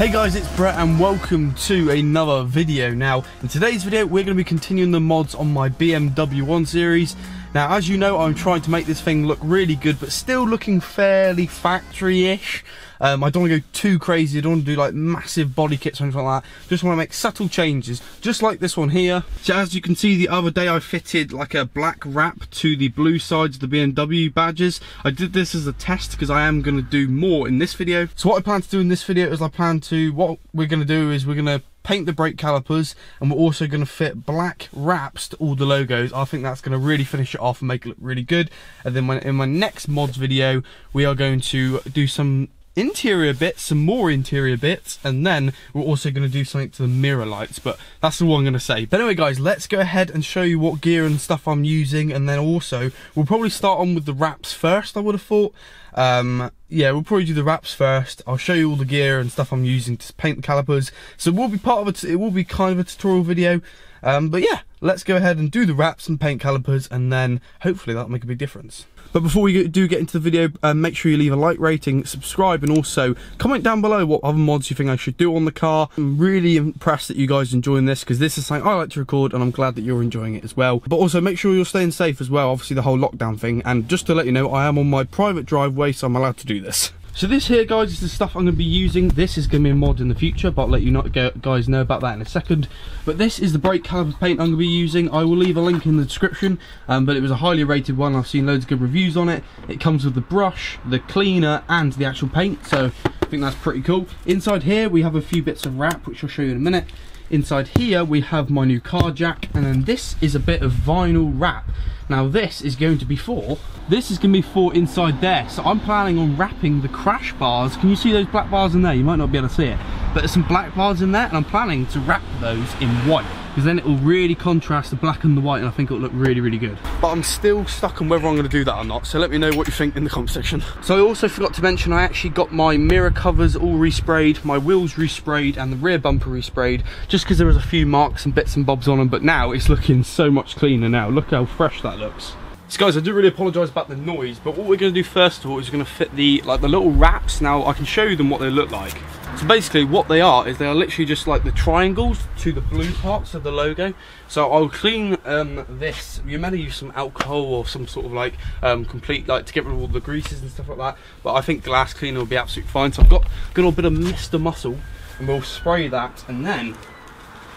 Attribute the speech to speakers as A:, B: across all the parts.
A: Hey guys, it's Brett and welcome to another video. Now, in today's video, we're going to be continuing the mods on my BMW 1 Series. Now, as you know, I'm trying to make this thing look really good, but still looking fairly factory-ish. Um, I don't want to go too crazy. I don't want to do like massive body kits or anything like that. Just want to make subtle changes, just like this one here. So as you can see, the other day I fitted like a black wrap to the blue sides of the BMW badges. I did this as a test because I am going to do more in this video. So what I plan to do in this video is I plan to, what we're going to do is we're going to paint the brake calipers and we're also going to fit black wraps to all the logos. I think that's going to really finish it off and make it look really good. And then when, in my next mods video we are going to do some interior bits, some more interior bits, and then we're also going to do something to the mirror lights, but that's all I'm going to say. But anyway, guys, let's go ahead and show you what gear and stuff I'm using, and then also, we'll probably start on with the wraps first, I would have thought. Um, yeah, we'll probably do the wraps first. I'll show you all the gear and stuff I'm using to paint the calipers. So it will be part of it, it will be kind of a tutorial video. Um, but yeah, let's go ahead and do the wraps and paint calipers, and then hopefully that'll make a big difference. But before we do get into the video, um, make sure you leave a like rating, subscribe, and also comment down below what other mods you think I should do on the car. I'm really impressed that you guys are enjoying this because this is something I like to record and I'm glad that you're enjoying it as well. But also make sure you're staying safe as well, obviously the whole lockdown thing. And just to let you know, I am on my private driveway, so I'm allowed to do this. So this here, guys, is the stuff I'm going to be using. This is going to be a mod in the future, but I'll let you not go, guys know about that in a second. But this is the brake caliper paint I'm going to be using. I will leave a link in the description, um, but it was a highly rated one. I've seen loads of good reviews on it. It comes with the brush, the cleaner, and the actual paint, so think that's pretty cool. Inside here, we have a few bits of wrap, which I'll show you in a minute. Inside here, we have my new car jack, and then this is a bit of vinyl wrap. Now this is going to be for, this is going to be for inside there. So I'm planning on wrapping the crash bars. Can you see those black bars in there? You might not be able to see it. But there's some black bars in there and I'm planning to wrap those in white because then it will really contrast the black and the white and I think it'll look really really good but I'm still stuck on whether I'm going to do that or not so let me know what you think in the comment section so I also forgot to mention I actually got my mirror covers all resprayed my wheels resprayed and the rear bumper resprayed just because there was a few marks and bits and bobs on them but now it's looking so much cleaner now look how fresh that looks so guys, I do really apologise about the noise, but what we're going to do first of all is we're going to fit the like the little wraps. Now I can show you them what they look like. So basically what they are is they are literally just like the triangles to the blue parts of the logo. So I'll clean um, this. You may use some alcohol or some sort of like um, complete like to get rid of all the greases and stuff like that. But I think glass cleaner will be absolutely fine. So I've got, got a little bit of Mr. Muscle and we'll spray that and then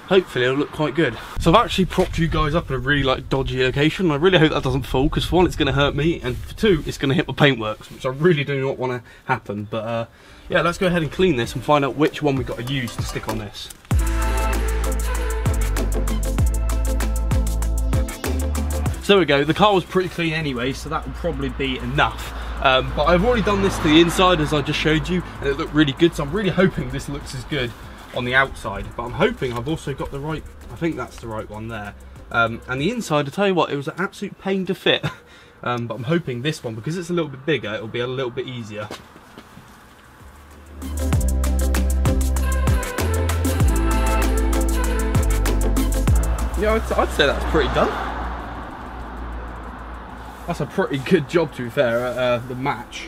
A: hopefully it'll look quite good. So I've actually propped you guys up in a really like dodgy location. I really hope that doesn't fall because for one it's going to hurt me and for two it's going to hit my paintworks which I really do not want to happen. But uh, yeah let's go ahead and clean this and find out which one we've got to use to stick on this. So there we go, the car was pretty clean anyway, so that will probably be enough. Um, but I've already done this to the inside as I just showed you, and it looked really good, so I'm really hoping this looks as good on the outside but I'm hoping I've also got the right I think that's the right one there. Um, and the inside I tell you what it was an absolute pain to fit. Um, but I'm hoping this one because it's a little bit bigger it'll be a little bit easier. Yeah I'd, I'd say that's pretty done. That's a pretty good job to be fair uh, the match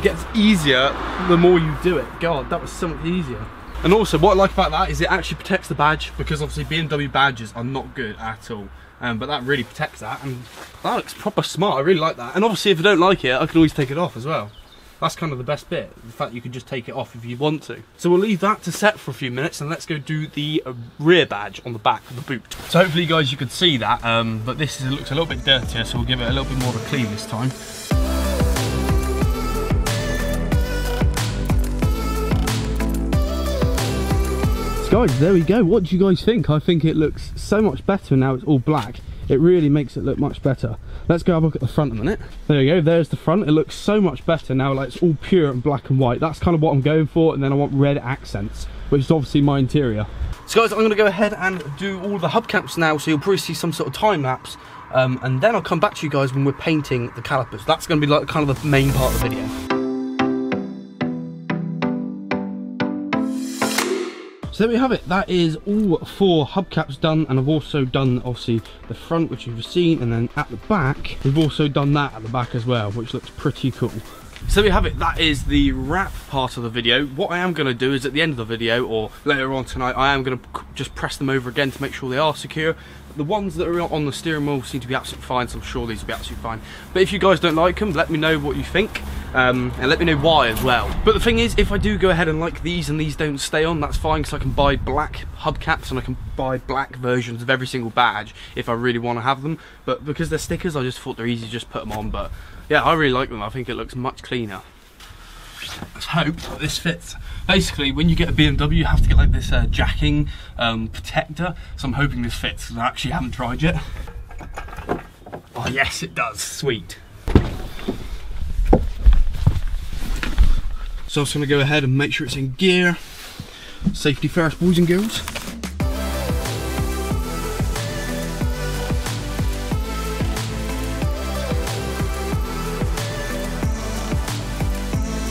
A: it gets easier the more you do it. God, that was so much easier. And also, what I like about that is it actually protects the badge because obviously BMW badges are not good at all. Um, but that really protects that and that looks proper smart. I really like that. And obviously, if I don't like it, I can always take it off as well. That's kind of the best bit, the fact you can just take it off if you want to. So we'll leave that to set for a few minutes and let's go do the uh, rear badge on the back of the boot. So hopefully guys you could see that, um, but this is, looks a little bit dirtier, so we'll give it a little bit more of a clean this time. Guys there we go. What do you guys think? I think it looks so much better now it's all black. It really makes it look much better. Let's go have a look at the front a minute. There we go. There's the front. It looks so much better now like it's all pure and black and white. That's kind of what i'm going for and then i want red accents which is obviously my interior. So guys i'm going to go ahead and do all the hubcaps now so you'll probably see some sort of time lapse um, and then i'll come back to you guys when we're painting the calipers. That's going to be like kind of the main part of the video So there we have it. That is all four hubcaps done, and I've also done obviously the front, which you've seen, and then at the back, we've also done that at the back as well, which looks pretty cool. So we have it, that is the wrap part of the video. What I am going to do is at the end of the video, or later on tonight, I am going to just press them over again to make sure they are secure. The ones that are on the steering wheel seem to be absolutely fine, so I'm sure these will be absolutely fine. But if you guys don't like them, let me know what you think, um, and let me know why as well. But the thing is, if I do go ahead and like these and these don't stay on, that's fine, because I can buy black hubcaps and I can buy black versions of every single badge if I really want to have them. But because they're stickers, I just thought they're easy to just put them on. But yeah, I really like them. I think it looks much cleaner. Let's hope this fits. Basically, when you get a BMW, you have to get like this uh, jacking um, protector. So I'm hoping this fits, I actually haven't tried yet. Oh yes, it does. Sweet. So I'm just to go ahead and make sure it's in gear. Safety first, boys and girls.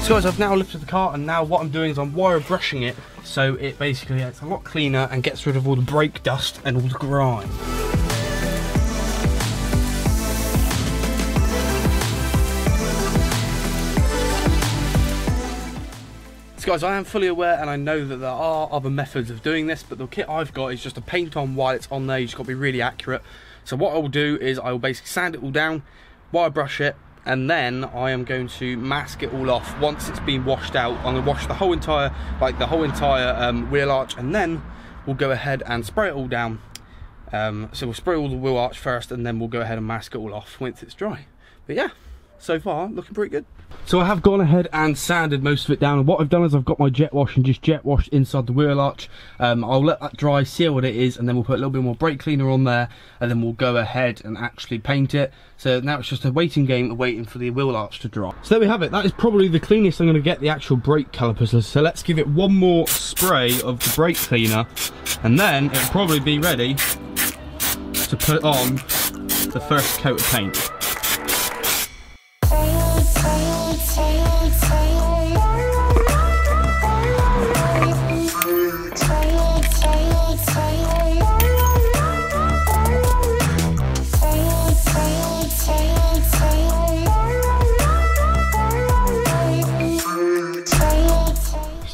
A: So guys, I've now lifted the car and now what I'm doing is I'm wire brushing it so it basically gets a lot cleaner and gets rid of all the brake dust and all the grime. Guys, I am fully aware and I know that there are other methods of doing this, but the kit I've got is just to paint on while it's on there, you just got to be really accurate. So what I will do is I will basically sand it all down, wire brush it, and then I am going to mask it all off once it's been washed out. I'm going to wash the whole entire like the whole entire um, wheel arch and then we'll go ahead and spray it all down. Um, so we'll spray all the wheel arch first and then we'll go ahead and mask it all off once it's dry. But yeah so far looking pretty good. So I have gone ahead and sanded most of it down and what I've done is I've got my jet wash and just jet washed inside the wheel arch. Um, I'll let that dry see what it is and then we'll put a little bit more brake cleaner on there and then we'll go ahead and actually paint it. So now it's just a waiting game of waiting for the wheel arch to dry. So there we have it. That is probably the cleanest I'm going to get the actual brake calipers. So let's give it one more spray of the brake cleaner and then it'll probably be ready to put on the first coat of paint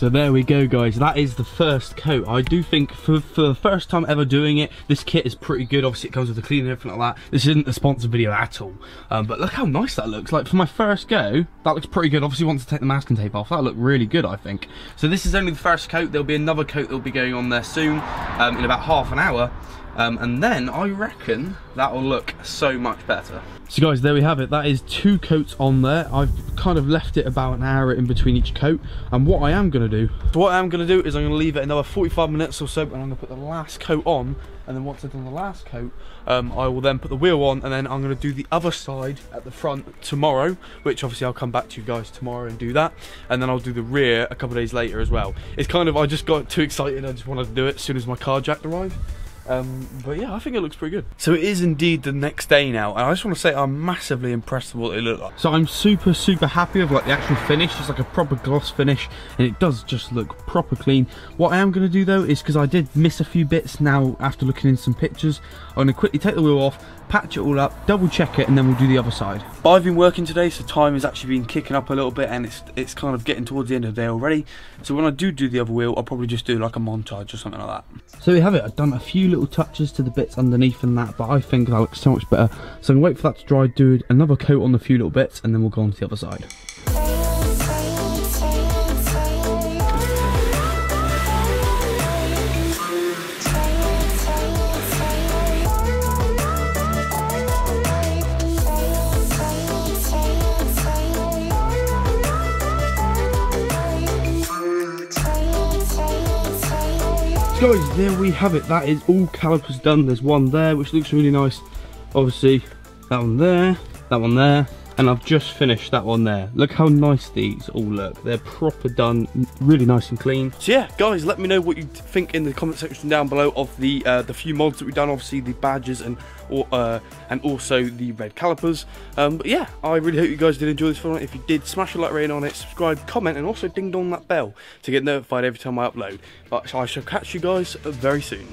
A: So there we go guys, that is the first coat. I do think for, for the first time ever doing it, this kit is pretty good. Obviously it comes with the cleaner and everything like that. This isn't a sponsored video at all. Um, but look how nice that looks. Like for my first go, that looks pretty good. Obviously once I take the masking tape off, that looked really good I think. So this is only the first coat. There'll be another coat that'll be going on there soon um, in about half an hour. Um, and then I reckon that will look so much better. So guys, there we have it. That is two coats on there. I've kind of left it about an hour in between each coat. And what I am going to do, so what I am going to do is I'm going to leave it another 45 minutes or so and I'm going to put the last coat on. And then once I've done the last coat, um, I will then put the wheel on and then I'm going to do the other side at the front tomorrow, which obviously I'll come back to you guys tomorrow and do that. And then I'll do the rear a couple days later as well. It's kind of, I just got too excited. I just wanted to do it as soon as my car jack arrived. Um, but yeah, I think it looks pretty good. So it is indeed the next day now, and I just want to say I'm massively impressed with what it looked like. So I'm super, super happy with like the actual finish. It's like a proper gloss finish, and it does just look proper clean. What I am going to do though is because I did miss a few bits now after looking in some pictures, I'm going to quickly take the wheel off, patch it all up, double check it, and then we'll do the other side. But I've been working today, so time has actually been kicking up a little bit, and it's it's kind of getting towards the end of the day already. So when I do do the other wheel, I'll probably just do like a montage or something like that. So we have it. I've done a few little touches to the bits underneath and that, but I think that looks so much better. So I'm gonna wait for that to dry, do another coat on the few little bits, and then we'll go on to the other side. Guys, there we have it. That is all calipers done. There's one there, which looks really nice. Obviously, that one there, that one there, and I've just finished that one there. Look how nice these all look. They're proper done, really nice and clean. So yeah, guys, let me know what you think in the comment section down below of the uh, the few mods that we've done. Obviously, the badges and or, uh, and also the red calipers. Um, but yeah, I really hope you guys did enjoy this film. If you did, smash a like rating on it, subscribe, comment, and also ding dong that bell to get notified every time I upload. But I shall catch you guys very soon.